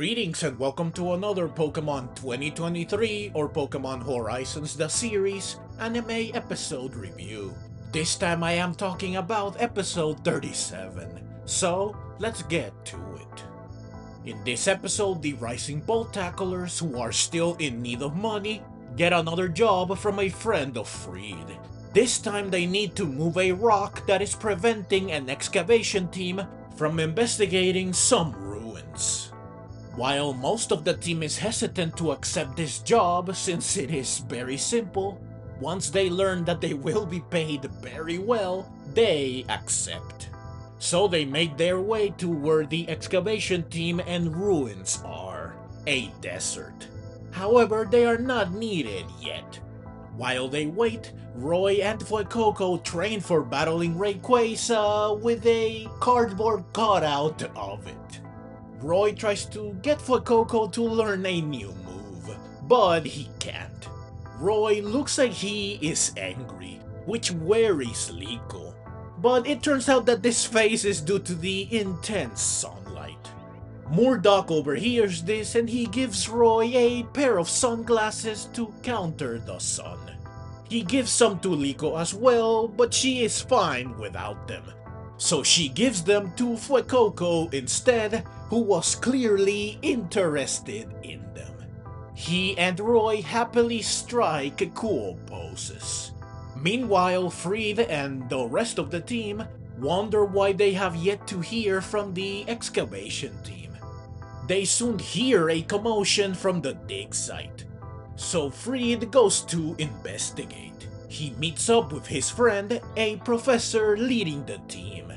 Greetings and welcome to another Pokemon 2023 or Pokemon Horizons the series anime episode review. This time I am talking about episode 37, so let's get to it. In this episode, the Rising Volt Tacklers who are still in need of money get another job from a friend of Friede. This time they need to move a rock that is preventing an excavation team from investigating some ruins. While most of the team is hesitant to accept this job since it is very simple, once they learn that they will be paid very well, they accept. So they make their way to where the excavation team and ruins are, a desert. However, they are not needed yet. While they wait, Roy and Fuecoco train for battling Rayquaza with a cardboard cutout of it. Roy tries to get Fuecoco to learn a new move, but he can't. Roy looks like he is angry, which worries Liko. But it turns out that this face is due to the intense sunlight. Murdoch overhears this and he gives Roy a pair of sunglasses to counter the sun. He gives some to Liko as well, but she is fine without them. So she gives them to Fuecoco instead, who was clearly interested in them. He and Roy happily strike cool poses. Meanwhile, Friede and the rest of the team wonder why they have yet to hear from the excavation team. They soon hear a commotion from the dig site. So Friede goes to investigate. He meets up with his friend, a professor leading the team.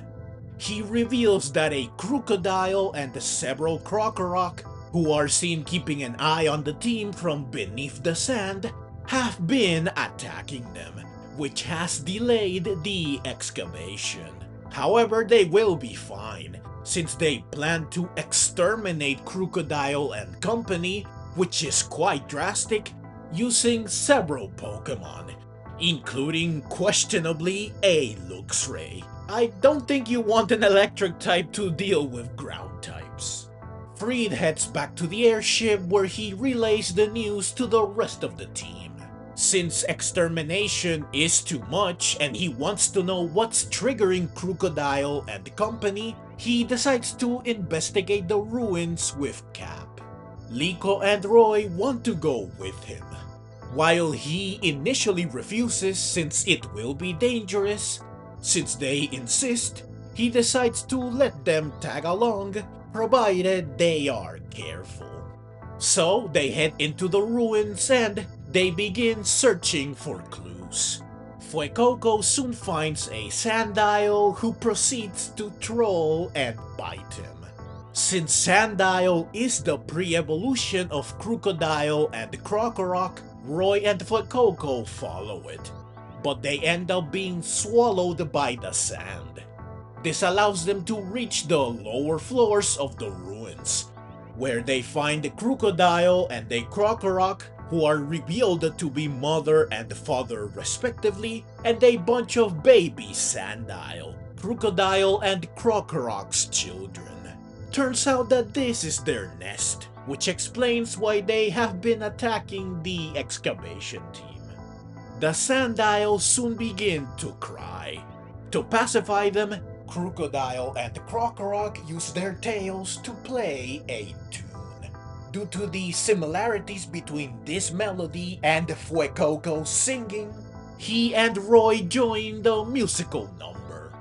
He reveals that a Krookodile and several Krokorok, who are seen keeping an eye on the team from beneath the sand, have been attacking them, which has delayed the excavation. However, they will be fine, since they plan to exterminate Krookodile and company, which is quite drastic, using several Pokemon, including questionably a Luxray. I don't think you want an electric type to deal with ground types. Friede heads back to the airship where he relays the news to the rest of the team. Since extermination is too much and he wants to know what's triggering Krookodile and company, he decides to investigate the ruins with Cap. Liko and Roy want to go with him. While he initially refuses since it will be dangerous, since they insist, he decides to let them tag along, provided they are careful. So they head into the ruins and they begin searching for clues. Fuecoco soon finds a Sandile who proceeds to troll and bite him. Since Sandile is the pre-evolution of Krookodile and Krokorok, Roy and Fuecoco follow it, but they end up being swallowed by the sand. This allows them to reach the lower floors of the ruins, where they find the Krookodile and the Krokorok who are revealed to be mother and father respectively, and a bunch of baby Sandile, Krookodile and Krokorok's children. Turns out that this is their nest, which explains why they have been attacking the excavation team. The Sandile soon begin to cry. To pacify them, Krookodile and Krokorok use their tails to play a tune. Due to the similarities between this melody and Fuecoco singing, he and Roy join the musical number,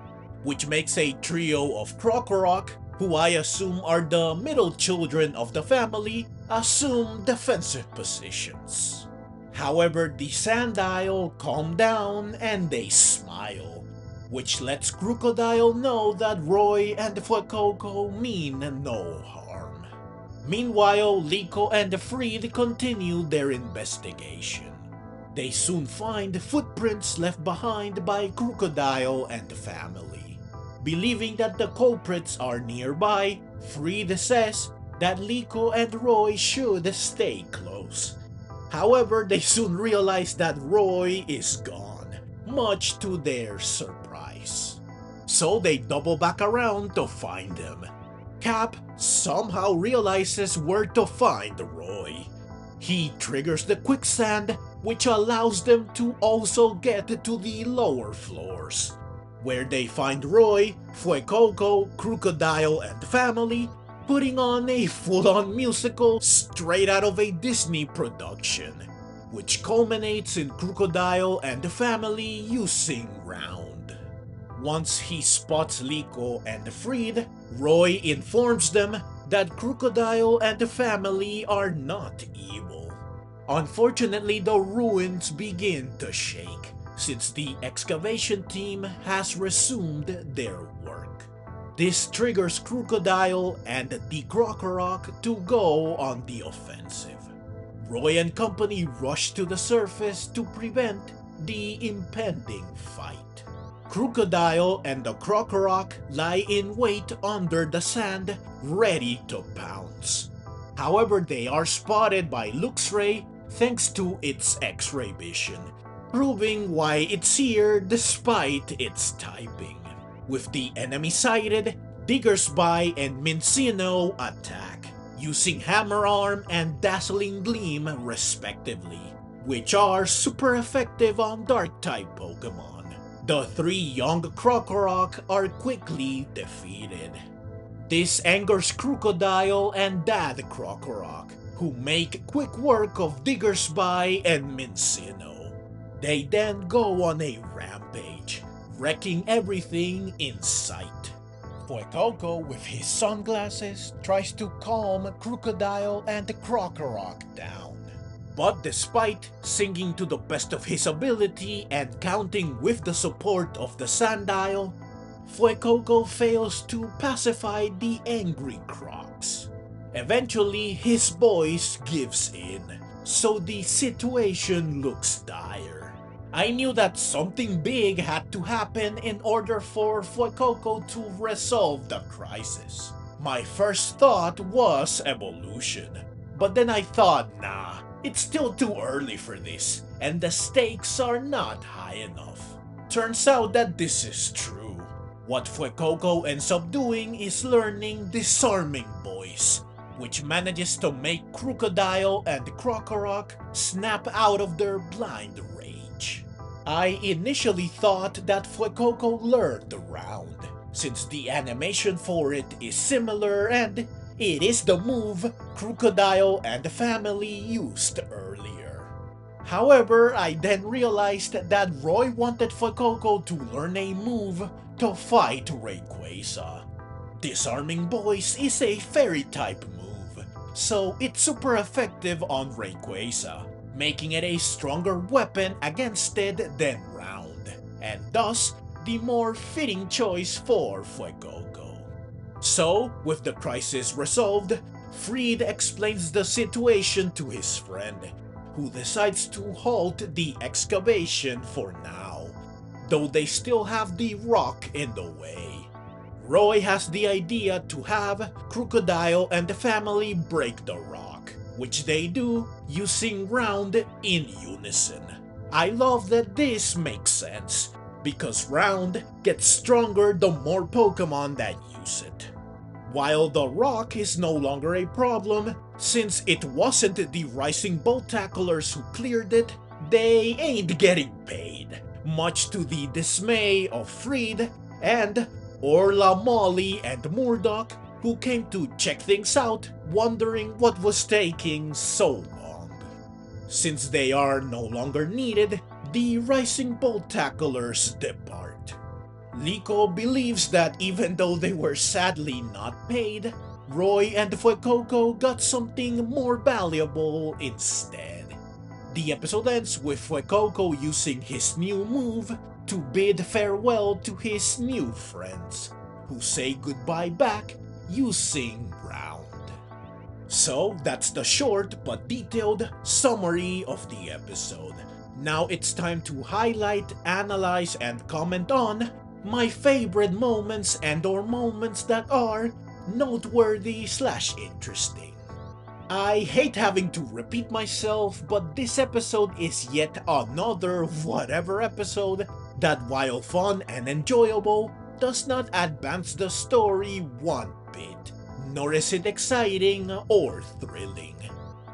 which makes a trio of Krokorok, who I assume are the middle children of the family, assume defensive positions. However, the Sandile calm down and they smile, which lets Krookodile know that Roy and Fuecoco mean no harm. Meanwhile, Liko and Friede continue their investigation. They soon find footprints left behind by Krookodile and family. Believing that the culprits are nearby, Friede says that Liko and Roy should stay close. However, they soon realize that Roy is gone, much to their surprise. So they double back around to find him. Cap somehow realizes where to find Roy. He triggers the quicksand, which allows them to also get to the lower floors, where they find Roy, Fuecoco, Krookodile, and family putting on a full-on musical straight out of a Disney production, which culminates in Krookodile and the family using Round. Once he spots Liko and Friede, Roy informs them that Krookodile and the family are not evil. Unfortunately, the ruins begin to shake, since the excavation team has resumed their work. This triggers Krookodile and the Krokorok to go on the offensive. Roy and company rush to the surface to prevent the impending fight. Krookodile and the Krokorok lie in wait under the sand, ready to pounce. However, they are spotted by Luxray thanks to its X-ray vision, proving why it's here despite its typing. With the enemy sighted, Diggersby and Minccino attack, using Hammer Arm and Dazzling Gleam respectively, which are super effective on Dark-type Pokemon. The three young Krokorok are quickly defeated. This angers Krookodile and Dad Krokorok, who make quick work of Diggersby and Minccino. They then go on a rampage, wrecking everything in sight. Fuecoco, with his sunglasses, tries to calm Krookodile and the Krokorok down. But despite singing to the best of his ability and counting with the support of the Sandile, Fuecoco fails to pacify the angry Crocs. Eventually, his voice gives in, so the situation looks dire. I knew that something big had to happen in order for Fuecoco to resolve the crisis. My first thought was evolution, but then I thought, nah, it's still too early for this, and the stakes are not high enough. Turns out that this is true. What Fuecoco ends up doing is learning Disarming Voice, which manages to make Krookodile and Krokorok snap out of their blind rage. I initially thought that Fuecoco learned the round, since the animation for it is similar and it is the move Krookodile and the family used earlier. However, I then realized that Roy wanted Fuecoco to learn a move to fight Rayquaza. Disarming Voice is a fairy type move, so it's super effective on Rayquaza, making it a stronger weapon against it than Round, and thus the more fitting choice for Fuecoco. So, with the crisis resolved, Friede explains the situation to his friend, who decides to halt the excavation for now, though they still have the rock in the way. Roy has the idea to have Krookodile and the family break the rock, which they do using Round in unison. I love that this makes sense, because Round gets stronger the more Pokemon that use it. While the rock is no longer a problem, since it wasn't the Rising Volt Tacklers who cleared it, they ain't getting paid, much to the dismay of Friede and Orla Mollie and Murdoch, who came to check things out, wondering what was taking so long. Since they are no longer needed, the Rising Volt Tacklers depart. Liko believes that even though they were sadly not paid, Roy and Fuecoco got something more valuable instead. The episode ends with Fuecoco using his new move to bid farewell to his new friends, who say goodbye back using Round. So that's the short but detailed summary of the episode. Now it's time to highlight, analyze, and comment on my favorite moments and or moments that are noteworthy slash interesting. I hate having to repeat myself, but this episode is yet another whatever episode that while fun and enjoyable, does not advance the story one bit. nor is it exciting or thrilling.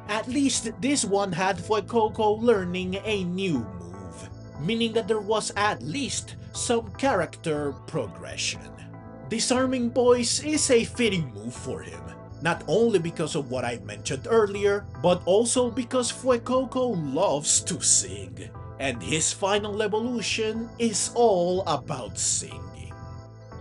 At least this one had Fuecoco learning a new move, meaning that there was at least some character progression. Disarming Voice is a fitting move for him, not only because of what I mentioned earlier, but also because Fuecoco loves to sing, and his final evolution is all about singing.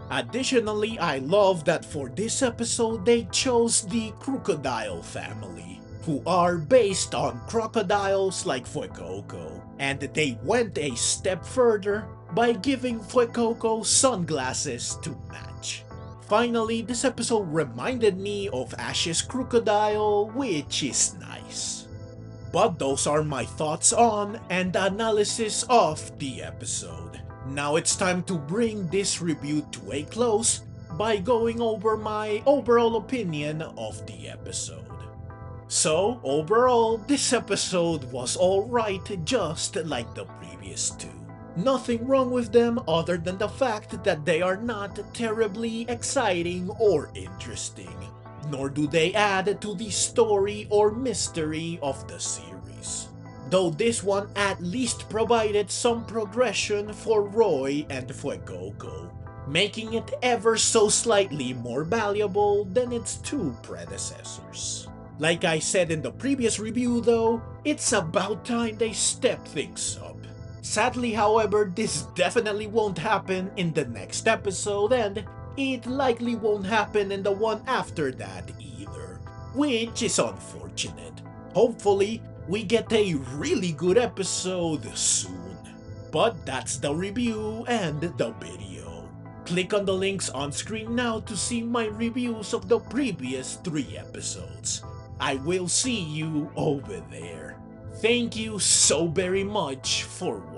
Additionally, I love that for this episode they chose the Krookodile family, who are based on crocodiles like Fuecoco, and they went a step further by giving Fuecoco sunglasses to match. Finally, this episode reminded me of Ash's Krookodile, which is nice. But those are my thoughts on and analysis of the episode. Now it's time to bring this review to a close by going over my overall opinion of the episode. So, overall, this episode was alright just like the previous two. Nothing wrong with them other than the fact that they are not terribly exciting or interesting, nor do they add to the story or mystery of the series. Though this one at least provided some progression for Roy and Fuecoco, making it ever so slightly more valuable than its two predecessors. Like I said in the previous review though, it's about time they step things up. Sadly, however, this definitely won't happen in the next episode, and it likely won't happen in the one after that either, which is unfortunate. Hopefully, we get a really good episode soon. But that's the review and the video. Click on the links on screen now to see my reviews of the previous three episodes. I will see you over there. Thank you so very much for watching.